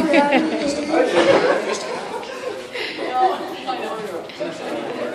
Mr. Mr.